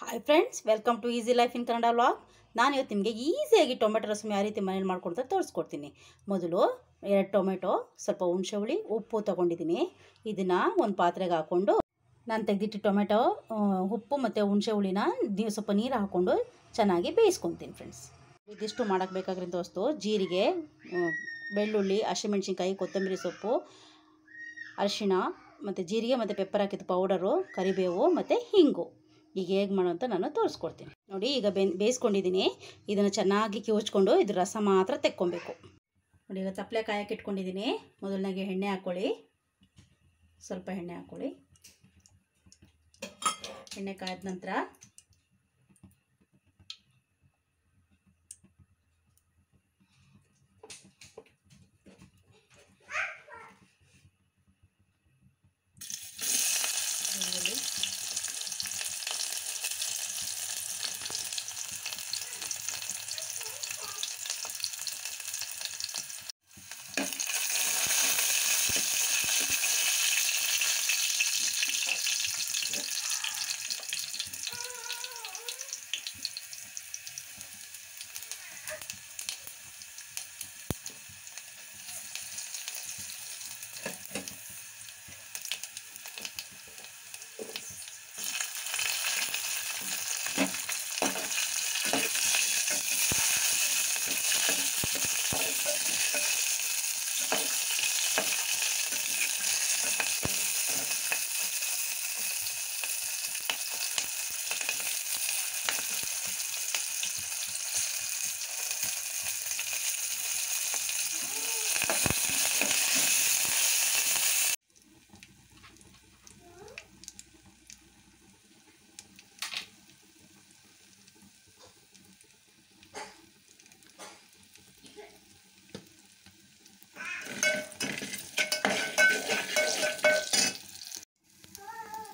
Hi friends welcome to easy life in Kannada vlog ನಾನು ಇವತ್ತು ನಿಮಗೆ ಈಸಿಯಾಗಿ ಟೊಮೆಟೊ ರಸಮ್ ಯಾವ ರೀತಿ ಮನೇಲಿ ಮಾಡ್ಕೊಡ್ತಾ ತೋರಿಸ್ಕೊಡ್ತೀನಿ. ಮೊದಲು ಎರಡು ಟೊಮೆಟೊ, ಸ್ವಲ್ಪ ಹುಣಸೆ ಹುಳಿ ಉಪ್ಪು ತೊಗೊಂಡಿದ್ದೀನಿ. ಇದನ್ನು ಒಂದು ಪಾತ್ರೆಗೆ ಹಾಕ್ಕೊಂಡು ನಾನು ತೆಗೆದಿಟ್ಟು ಟೊಮೆಟೊ ಉಪ್ಪು ಮತ್ತು ಹುಣಸೆ ಹುಳಿನ ಸ್ವಲ್ಪ ನೀರು ಹಾಕ್ಕೊಂಡು ಚೆನ್ನಾಗಿ ಬೇಯಿಸ್ಕೊತೀನಿ ಫ್ರೆಂಡ್ಸ್ ಇದಿಷ್ಟು ಮಾಡೋಕ್ಕೆ ಬೇಕಾಗಿರೋ ವಸ್ತು, ಜೀರಿಗೆ ಬೆಳ್ಳುಳ್ಳಿ, ಹಸಿಮೆಣ್ಸಿನ್ಕಾಯಿ, ಕೊತ್ತಂಬರಿ ಸೊಪ್ಪು, ಅರಿಶಿಣ, ಮತ್ತು ಜೀರಿಗೆ ಮತ್ತು ಪೆಪ್ಪರ್ ಹಾಕಿದ ಪೌಡರು ಕರಿಬೇವು ಮತ್ತು ಹಿಂಗು. ಈಗ ಹೇಗೆ ಮಾಡೋ ಅಂತ ನಾನು ತೋರಿಸ್ಕೊಡ್ತೀನಿ. ನೋಡಿ, ಈಗ ಬೆನ್, ಬೇಯಿಸ್ಕೊಂಡಿದ್ದೀನಿ. ಇದನ್ನು ಚೆನ್ನಾಗಿ ಕಿವುಚ್ಕೊಂಡು ಇದ್ರ ರಸ ಮಾತ್ರ ತೆಕ್ಕೊಬೇಕು. ನೋಡಿ, ಈಗ ತಪ್ಪಲೆ ಕಾಯಕ್ಕೆ ಇಟ್ಕೊಂಡಿದ್ದೀನಿ. ಮೊದಲನಾಗೆ ಎಣ್ಣೆ ಹಾಕ್ಕೊಳ್ಳಿ. ಸ್ವಲ್ಪ ಎಣ್ಣೆ ಹಾಕ್ಕೊಳ್ಳಿ. ಎಣ್ಣೆ ಕಾಯ್ದ ನಂತರ ಬೆಳ್ಳುಳ್ಳಿ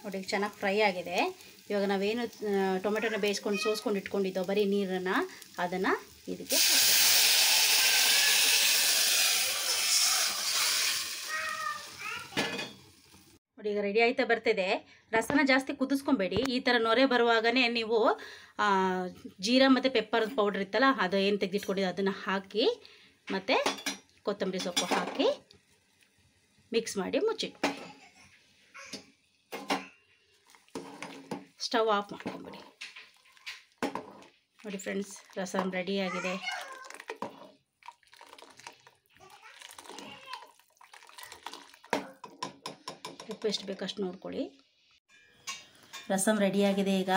ನೋಡಿ, ಚೆನ್ನಾಗಿ ಫ್ರೈ ಆಗಿದೆ. ಇವಾಗ ನಾವೇನು ಟೊಮೆಟೊನ ಬೇಯಿಸ್ಕೊಂಡು, ಸೋಸ್ಕೊಂಡು ಇಟ್ಕೊಂಡಿದ್ದೋ, ಬರೀ ನೀರನ್ನು, ಅದನ್ನು ಇದಕ್ಕೆ. ನೋಡಿ, ಈಗ ರೆಡಿ ಆಯ್ತಾ ಬರ್ತಿದೆ. ರಸನ ಜಾಸ್ತಿ ಕುದಿಸ್ಕೊಬೇಡಿ. ಈ ಥರ ನೊರೆ ಬರುವಾಗನೇ ನೀವು ಜೀರಾ ಮತ್ತು ಪೆಪ್ಪರ್ ಪೌಡ್ರ್ ಇತ್ತಲ್ಲ, ಅದು ಏನು ತೆಗೆದಿಟ್ಕೊಂಡಿದ್ದು ಅದನ್ನು ಹಾಕಿ, ಮತ್ತು ಕೊತ್ತಂಬರಿ ಸೊಪ್ಪು ಹಾಕಿ ಮಿಕ್ಸ್ ಮಾಡಿ ಮುಚ್ಚಿಟ್ಬಿಡಿ. ಸ್ಟವ್ ಆಫ್ ಮಾಡ್ಕೊಂಬಿಡಿ. ನೋಡಿ ಫ್ರೆಂಡ್ಸ್ ರಸಮ್ ರೆಡಿಯಾಗಿದೆ ಉಪ್ಪು ಎಷ್ಟು ಬೇಕಷ್ಟು ನೋಡ್ಕೊಳ್ಳಿ. ರಸಮ್ ರೆಡಿಯಾಗಿದೆ ಈಗ.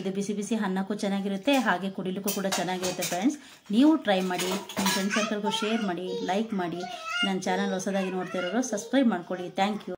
ಇದು ಬಿಸಿ ಬಿಸಿ ಅನ್ನಕ್ಕೂ ಚೆನ್ನಾಗಿರುತ್ತೆ, ಹಾಗೆ ಕುಡಿಲಿಕ್ಕೂ ಕೂಡ ಚೆನ್ನಾಗಿರುತ್ತೆ ಫ್ರೆಂಡ್ಸ್. ನೀವು ಟ್ರೈ ಮಾಡಿ, ನಿಮ್ಮ ಫ್ರೆಂಡ್ಸ್ ಸರ್ಕಲ್ಗೂ ಶೇರ್ ಮಾಡಿ ಲೈಕ್ ಮಾಡಿ. ನನ್ನ ಚಾನಲ್ ಹೊಸದಾಗಿ ನೋಡ್ತಾ ಇರೋರು ಸಬ್ಸ್ಕ್ರೈಬ್ ಮಾಡ್ಕೊಳ್ಳಿ. Thank you